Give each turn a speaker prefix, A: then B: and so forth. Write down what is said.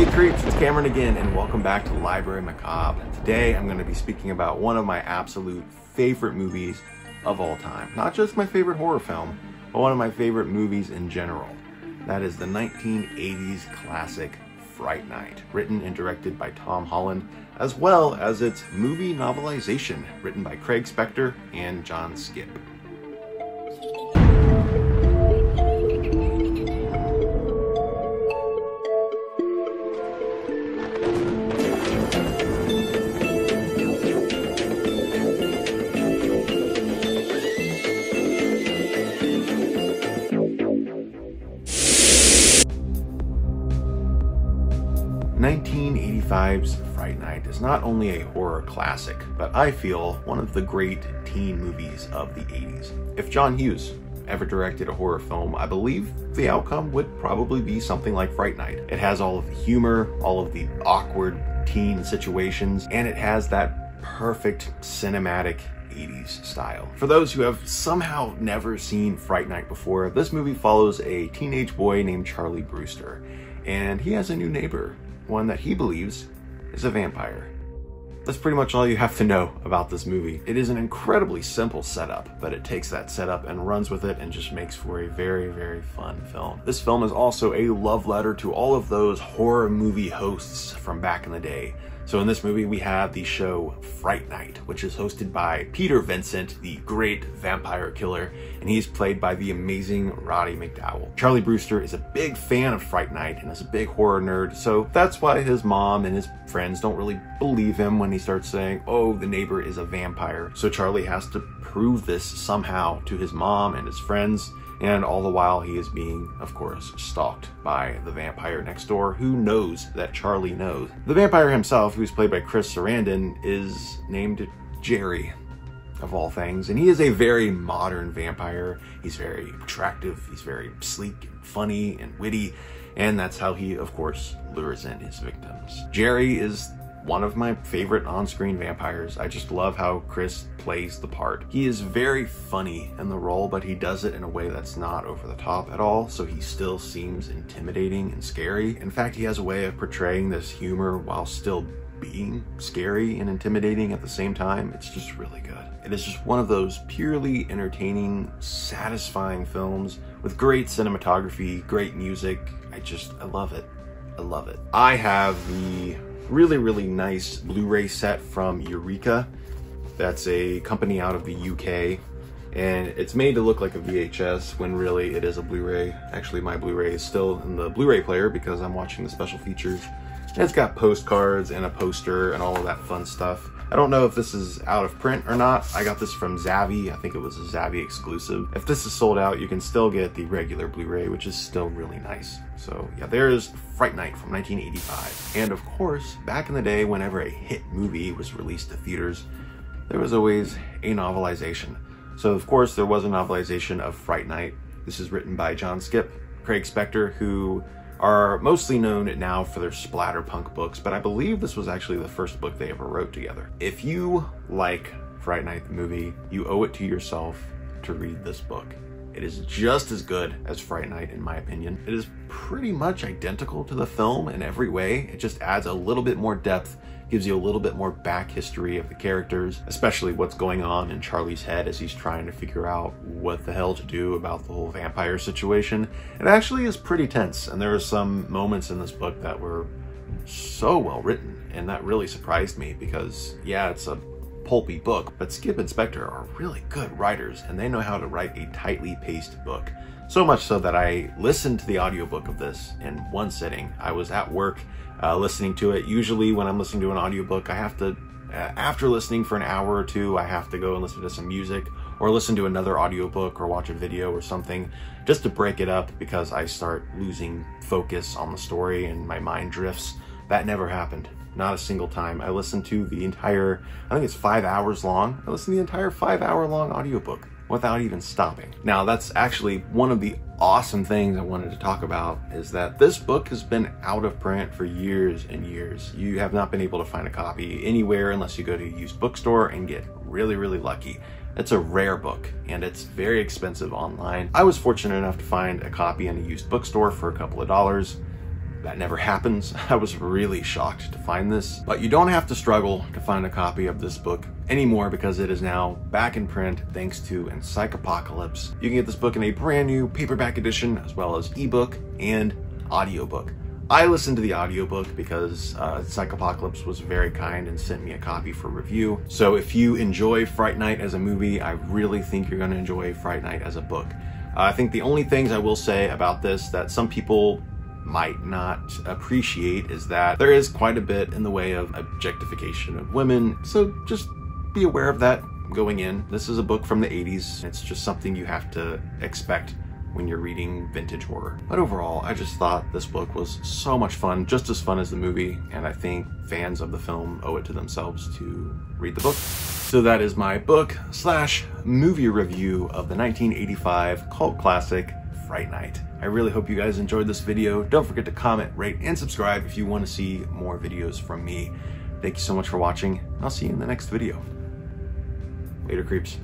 A: Hey creeps, it's Cameron again and welcome back to Library Macabre. Today I'm going to be speaking about one of my absolute favorite movies of all time. Not just my favorite horror film, but one of my favorite movies in general. That is the 1980s classic Fright Night, written and directed by Tom Holland, as well as its movie novelization written by Craig Spector and John Skipp. 1985's Fright Night is not only a horror classic, but I feel one of the great teen movies of the 80s. If John Hughes ever directed a horror film, I believe the outcome would probably be something like Fright Night. It has all of the humor, all of the awkward teen situations, and it has that perfect cinematic 80s style. For those who have somehow never seen Fright Night before, this movie follows a teenage boy named Charlie Brewster, and he has a new neighbor one that he believes is a vampire. That's pretty much all you have to know about this movie. It is an incredibly simple setup, but it takes that setup and runs with it and just makes for a very, very fun film. This film is also a love letter to all of those horror movie hosts from back in the day so in this movie, we have the show Fright Night, which is hosted by Peter Vincent, the great vampire killer, and he's played by the amazing Roddy McDowall. Charlie Brewster is a big fan of Fright Night and is a big horror nerd, so that's why his mom and his friends don't really believe him when he starts saying, oh, the neighbor is a vampire. So Charlie has to prove this somehow to his mom and his friends, and all the while he is being, of course, stalked by the vampire next door who knows that Charlie knows. The vampire himself, who's played by Chris Sarandon, is named Jerry, of all things, and he is a very modern vampire. He's very attractive, he's very sleek and funny and witty, and that's how he, of course, lures in his victims. Jerry is one of my favorite on-screen vampires. I just love how Chris plays the part. He is very funny in the role, but he does it in a way that's not over the top at all, so he still seems intimidating and scary. In fact, he has a way of portraying this humor while still being scary and intimidating at the same time. It's just really good. It is just one of those purely entertaining, satisfying films with great cinematography, great music. I just, I love it. I love it. I have the really, really nice Blu-ray set from Eureka. That's a company out of the UK. And it's made to look like a VHS when really it is a Blu-ray. Actually, my Blu-ray is still in the Blu-ray player because I'm watching the special features. And it's got postcards and a poster and all of that fun stuff. I don't know if this is out of print or not. I got this from Zavvi. I think it was a Zavvi exclusive. If this is sold out, you can still get the regular Blu-ray, which is still really nice. So yeah, there's Fright Night from 1985. And of course, back in the day, whenever a hit movie was released to theaters, there was always a novelization. So of course, there was a novelization of Fright Night. This is written by John Skipp, Craig Spector, who are mostly known now for their splatterpunk books, but I believe this was actually the first book they ever wrote together. If you like Fright Night the movie, you owe it to yourself to read this book. It is just as good as Fright Night in my opinion. It is pretty much identical to the film in every way. It just adds a little bit more depth gives you a little bit more back history of the characters, especially what's going on in Charlie's head as he's trying to figure out what the hell to do about the whole vampire situation. It actually is pretty tense, and there are some moments in this book that were so well written, and that really surprised me because, yeah, it's a pulpy book, but Skipp and Spector are really good writers, and they know how to write a tightly paced book. So much so that I listened to the audiobook of this in one sitting. I was at work uh, listening to it. Usually when I'm listening to an audiobook, I have to, uh, after listening for an hour or two, I have to go and listen to some music or listen to another audiobook or watch a video or something just to break it up because I start losing focus on the story and my mind drifts. That never happened. Not a single time. I listened to the entire, I think it's five hours long. I listened to the entire five hour long audiobook without even stopping. Now that's actually one of the awesome things I wanted to talk about is that this book has been out of print for years and years. You have not been able to find a copy anywhere unless you go to a used bookstore and get really, really lucky. It's a rare book and it's very expensive online. I was fortunate enough to find a copy in a used bookstore for a couple of dollars. That never happens. I was really shocked to find this, but you don't have to struggle to find a copy of this book anymore because it is now back in print thanks to Encyclopocalypse. You can get this book in a brand new paperback edition as well as ebook and audiobook. I listened to the audiobook because uh, Psychopocalypse was very kind and sent me a copy for review. So if you enjoy Fright Night as a movie, I really think you're going to enjoy Fright Night as a book. Uh, I think the only things I will say about this that some people might not appreciate is that there is quite a bit in the way of objectification of women. So just be aware of that going in. This is a book from the 80s. It's just something you have to expect when you're reading vintage horror. But overall, I just thought this book was so much fun, just as fun as the movie, and I think fans of the film owe it to themselves to read the book. So that is my book slash movie review of the 1985 cult classic Fright Night. I really hope you guys enjoyed this video. Don't forget to comment, rate, and subscribe if you want to see more videos from me. Thank you so much for watching. I'll see you in the next video. Later, creeps.